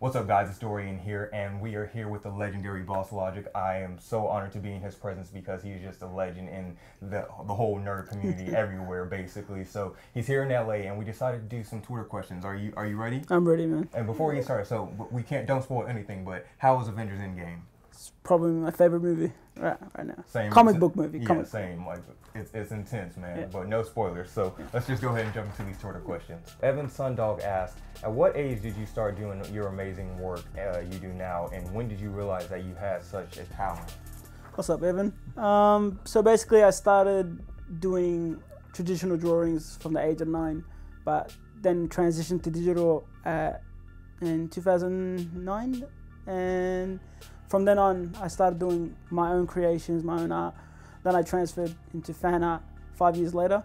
What's up, guys? It's Dorian here, and we are here with the legendary Bosslogic. I am so honored to be in his presence because he's just a legend in the the whole nerd community everywhere, basically. So he's here in LA, and we decided to do some Twitter questions. Are you Are you ready? I'm ready, man. And before we get started, so we can't don't spoil anything, but how was Avengers Endgame? It's probably my favorite movie right, right now. Same Comic book movie. Yeah, comic same. Like it's, it's intense, man. Yeah. But no spoilers. So let's just go ahead and jump into these Twitter questions. Evan Sundog asked, "At what age did you start doing your amazing work uh, you do now, and when did you realize that you had such a talent?" What's up, Evan? Um, so basically, I started doing traditional drawings from the age of nine, but then transitioned to digital at, in 2009, and from then on, I started doing my own creations, my own art. Then I transferred into fan art five years later,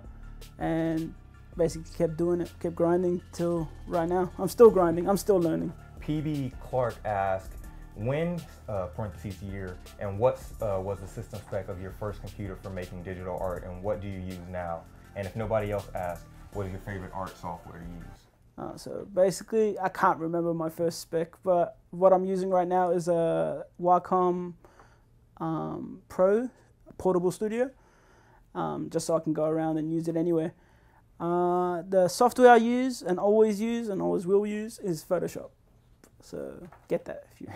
and basically kept doing it, kept grinding till right now. I'm still grinding. I'm still learning. PB Clark asked, "When uh, parentheses year and what uh, was the system spec of your first computer for making digital art, and what do you use now? And if nobody else asked, what is your favorite art software to use?" Uh, so basically, I can't remember my first spec, but what I'm using right now is a Wacom um, Pro portable studio, um, just so I can go around and use it anywhere. Uh, the software I use and always use and always will use is Photoshop. So get that if you.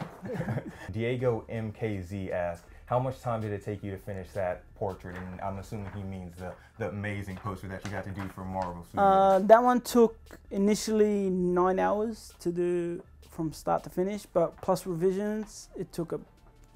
Diego MKZ asked, "How much time did it take you to finish that portrait?" And I'm assuming he means the the amazing poster that you got to do for Marvel Studios. Uh, that one took initially nine hours to do from start to finish, but plus revisions, it took a,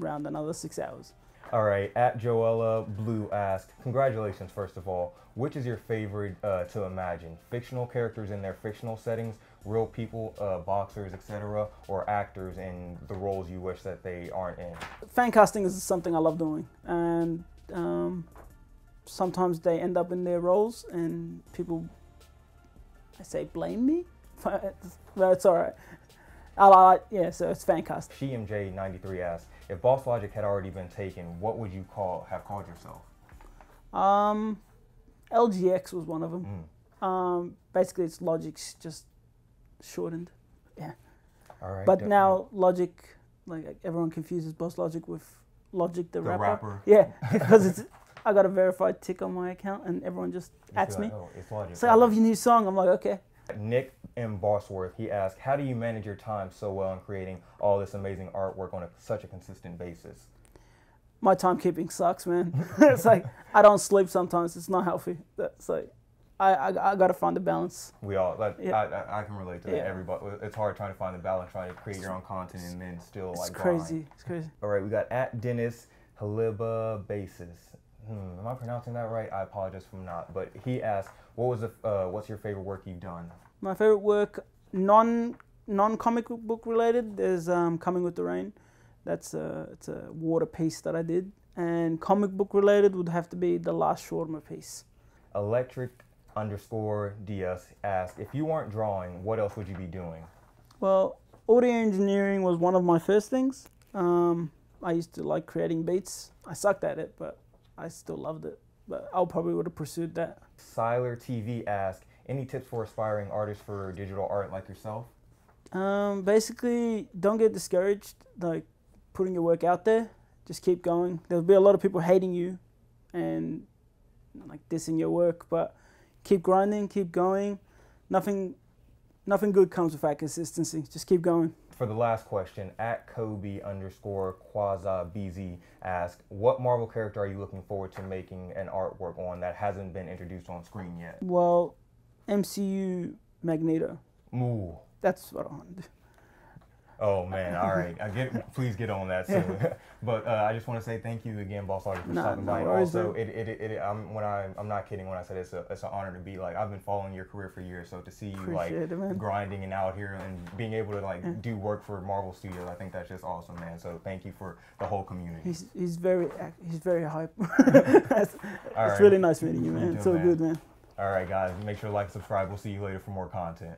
around another six hours. All right, at Joella Blue asked, "Congratulations, first of all. Which is your favorite uh, to imagine? Fictional characters in their fictional settings, real people, uh, boxers, etc., or actors in the roles you wish that they aren't in?" fan casting is something I love doing, and um, sometimes they end up in their roles, and people, I say, blame me, but it's all right. I like, yeah, so it's fan casting. SheMJ93 asked, "If Bosslogic had already been taken, what would you call have called yourself?" Um, LGX was one of them. Mm. Um, basically, it's Logic's just shortened. Yeah, All right, but de- now Logic, like everyone confuses Bosslogic with Logic the, the rapper. rapper. Yeah, because it's I got a verified tick on my account, and everyone just You me. like, oh, it's Logic. Say, I love your new song. I'm like, okay. Nick M. Bosworth, he asked, How do you manage your time so well in creating all this amazing artwork on a, such a consistent basis? My timekeeping sucks, man. it's like I don't sleep sometimes. It's not healthy. That's like I I, I gotta find the balance. We all, like, Yeah. I, I, can relate to that. Yeah. Everybody, it's hard trying to find the balance, trying to create your own content and then still It's like grind. crazy. It's crazy. All right, we got at Dennis Haliba Basis. Hmm, am I pronouncing that right? I apologize if I'm not. But he asked, "What was the uh, what's your favorite work you've done?" My favorite work, non non comic book related, is um, Coming with the Rain. That's a it's a water piece that I did, and comic book related would have to be the last shawarma piece. Electric underscore DS asked, "If you weren't drawing, what else would you be doing?" Well, audio engineering was one of my first things. Um, I used to like creating beats. I sucked at it, but I still loved it. But I probably would have pursued that. Siler TV asked, "Any tips for aspiring artists for digital art like yourself?" Um, basically, don't get discouraged. Like putting your work out there. Just keep going. There'll be a lot of people hating you, and like dissing your work. But keep grinding. Keep going. Nothing, nothing good comes without consistency. Just keep going. For the last question, at Kobe underscore Quaza BZ asked, "What Marvel character are you looking forward to making an artwork on that hasn't been introduced on screen yet?" Well, MCU Magneto. Ooh. That's what I want to do. Oh man, all right. I get, please get on that soon. but uh, I just want to say thank you again, Bosslogic, for Nah, stopping by. Also, it, it, it, it I'm when I I'm not kidding when I said it's a it's an honor to be like I've been following your career for years. So to see you like it, grinding and out here and being able to like do work for Marvel Studios, I think that's just awesome, man. So thank you for the whole community. He's he's very he's very hype. it's All right. really nice meeting you, man. so man. good, man. All right, guys, make sure to like, subscribe. We'll see you later for more content.